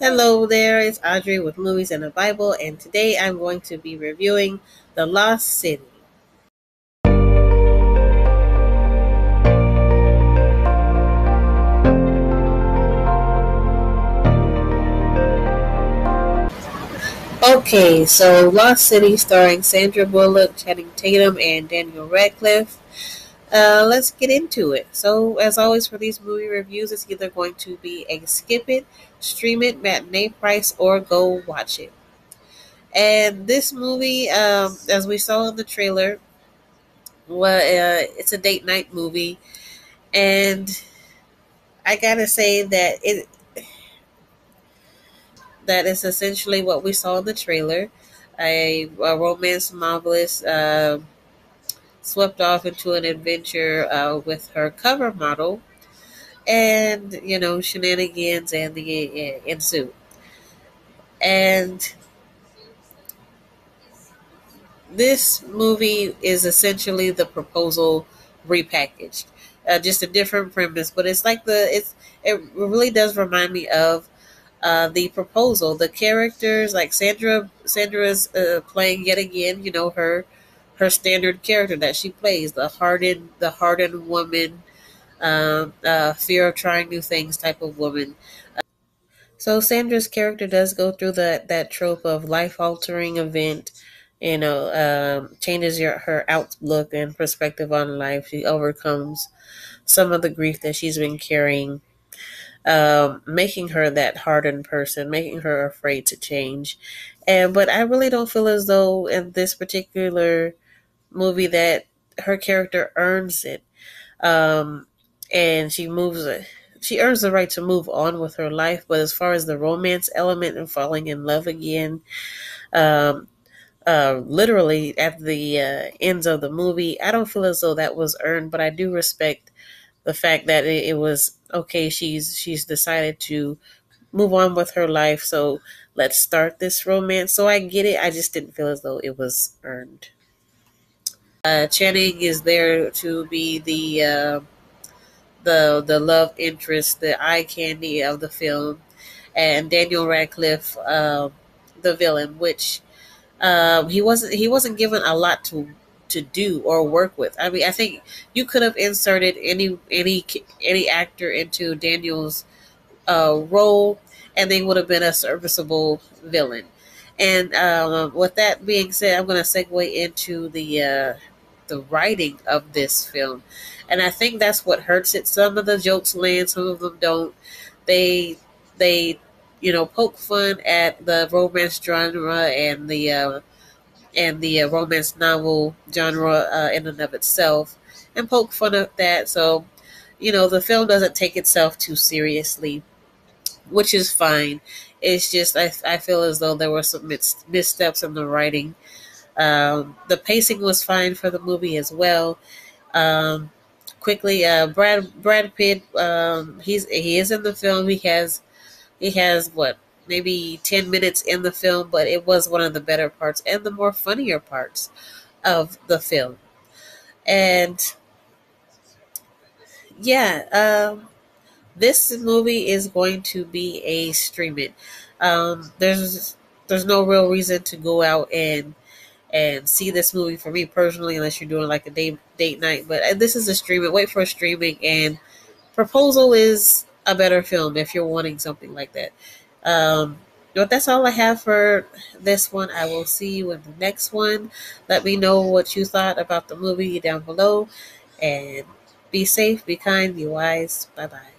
Hello there, it's Audrey with Movies and the Bible, and today I'm going to be reviewing The Lost City. Okay, so Lost City starring Sandra Bullock, Channing Tatum, and Daniel Radcliffe. Uh, let's get into it. So, as always, for these movie reviews, it's either going to be a skip it, stream it, matinee price, or go watch it. And this movie, um, as we saw in the trailer, well, uh, it's a date night movie, and I gotta say that it that is essentially what we saw in the trailer a, a romance novelist uh, swept off into an adventure uh, with her cover model, and you know shenanigans and the uh, ensue. And this movie is essentially the proposal repackaged, uh, just a different premise. But it's like the it's it really does remind me of uh, the proposal. The characters like Sandra Sandra's uh, playing yet again. You know her her standard character that she plays the hardened the hardened woman, uh, fear of trying new things type of woman. So Sandra's character does go through that that trope of life altering event you know, um, changes your her outlook and perspective on life. She overcomes some of the grief that she's been carrying, um, making her that hardened person, making her afraid to change. And but I really don't feel as though in this particular movie that her character earns it, um, and she moves. it. She earns the right to move on with her life, but as far as the romance element and falling in love again, um, uh, literally at the uh, ends of the movie. I don't feel as though that was earned, but I do respect the fact that it, it was okay. She's she's decided to move on with her life, so let's start this romance. So I get it. I just didn't feel as though it was earned. Uh, Channing is there to be the uh, the the love interest, the eye candy of the film, and Daniel Radcliffe, uh, the villain, which um, he wasn't he wasn't given a lot to to do or work with. I mean, I think you could have inserted any any any actor into Daniel's uh, role, and they would have been a serviceable villain. And um, with that being said, I'm going to segue into the uh, the writing of this film, and I think that's what hurts it. Some of the jokes land, some of them don't. They they you know, poke fun at the romance genre and the uh, and the uh, romance novel genre uh, in and of itself, and poke fun at that. So, you know, the film doesn't take itself too seriously, which is fine. It's just I, I feel as though there were some mis- missteps in the writing. Um, the pacing was fine for the movie as well. Um, quickly, uh, Brad Brad Pitt, um, he's he is in the film. He has he has what maybe 10 minutes in the film, but it was one of the better parts and the more funnier parts of the film. And yeah, um, this movie is going to be a stream it. Um, there's there's no real reason to go out and and see this movie for me personally, unless you're doing like a date date night. But uh, this is a streaming. Wait for a streaming, and Proposal is a better film if you're wanting something like that. Um, but that's all I have for this one. I will see you in the next one. Let me know what you thought about the movie down below. And be safe, be kind, be wise. Bye bye.